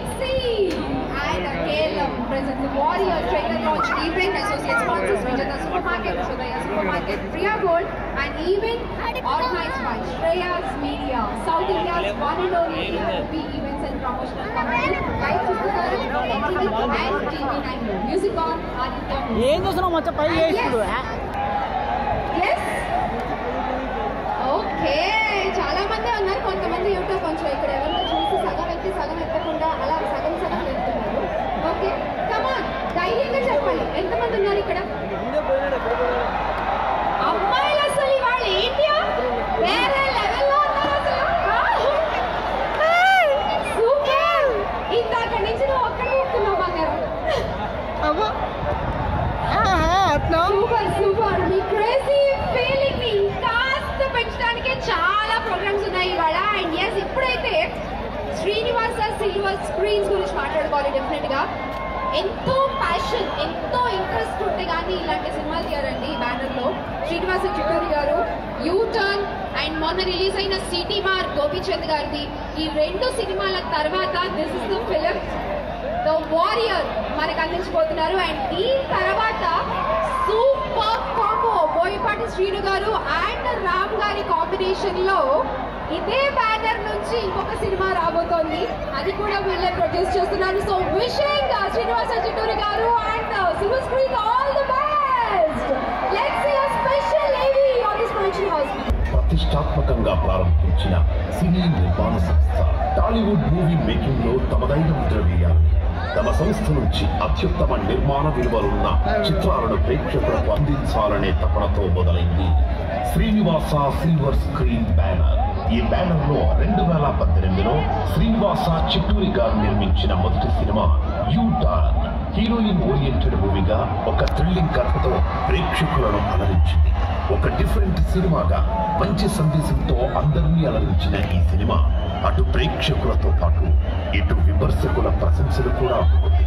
Big C and KLM present Warrior trailer launch event associate sponsors Vijetha super market Udaya super market Priya gold and event organized by Shreyas media south India's one and only B events and promotional company live చూస్తున్నారు and TV nine music on Aditya ఏం చూస్తున్నావు మచ్చ? పై ఇప్పుడు yes okay చాలా మంది ఉన్నారు. కొంతమంది YouTube కొంచెం ఇక్కడ ఎవరినో చూసి సగం ఎత్తి సగం ఎత్తకుండా అలా సగం సగం ఎత్తున్నారు ఓకే కమాన్ చెప్పండి ఎంతమంది ఉన్నారు ఇక్కడ? అమ్మాయిలు అసలు ఇవాళ ఏంటి వేరే లెవెల్లో సూపర్! ఇందాక నుంచి నువ్వు ఒక్కడే ఎక్కుతున్నావు బంగారం. అట్లా? Super super. మీ క్రేజీ ఫీలింగ్ని కాస్త పెంచడానికి చాలా ప్రోగ్రామ్స్ ఉన్నాయి ఇవాళ. అండ్ ఎస్ ఇప్పుడైతే శ్రీనివాస సిల్వర్ స్క్రీన్స్ గురించి మాట్లాడుకోవాలి డెఫినెట్గా. ఎంతో ప్యాషన్ ఎంతో ఇంట్రెస్ట్ ఉంటే కానీ ఇలాంటి సినిమాలు తీయారండి ఈ బ్యానర్లో. Srinivasa Chitturi garu U turn and మొన్న రిలీజ్ అయిన సిటీ మార్ గోపీచంద్ గారిది. ఈ రెండు సినిమాల తర్వాత this is the film the Warrior మనకు అందించబోతున్నారు. అండ్ దీని తర్వాత సూపర్ కాంబో బోయపాటి శ్రీను గారు అండ్ రామ్ గారి కాంబినేషన్లో ఇదే బ్యానర్ నుంచి ఇంకొక సినిమా రాబోతోంది. అది కూడా వీళ్ళే ప్రొడ్యూస్ చేస్తున్నారు. So wishing uh, Srinivasa Chitturi garu and cinema screen all the best let's see special lady on this production house ప్రతిష్టాత్మకంగా ప్రారంభించిన సినీ నిర్మాణ సంస్థ టాలీవుడ్ మూవీ మేకింగ్లో తమదైన ముద్ర వేయాలని తమ సంస్థ నుంచి అత్యుత్తమ నిర్మాణ విలువలున్న చిత్రాలను ప్రేక్షకులకు అందించాలనే తపనతో మొదలైంది శ్రీనివాస సిల్వర్ స్క్రీన్ బ్యానర్. ఈ బ్యానర్లో రెండు వేల పద్దెనిమిదిలో శ్రీనివాస చిట్టూరి గారు నిర్మించిన మొదటి cinema U turn heroine oriented మూవీగా ఒక థ్రిల్లింగ్ కథతో ప్రేక్షకులను అలరించింది. ఒక డిఫరెంట్ సినిమాగా మంచి సందేశంతో అందరినీ అలరించిన ఈ సినిమా అటు ప్రేక్షకులతో పాటు ఇటు విమర్శకుల ప్రశంసలు కూడా అందుకుంది